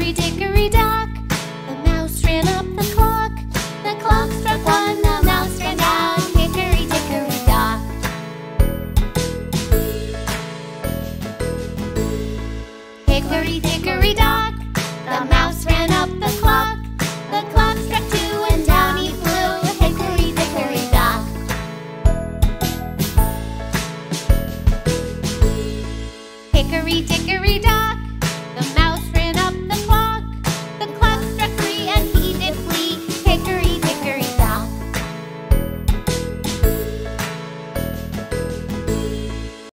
Hickory dickory dock, the mouse ran up the clock. The clock struck one, the mouse ran down. Hickory dickory dock. Hickory dickory dock, the mouse ran up the clock. The clock struck two and down he flew. Hickory dickory dock. Hickory dickory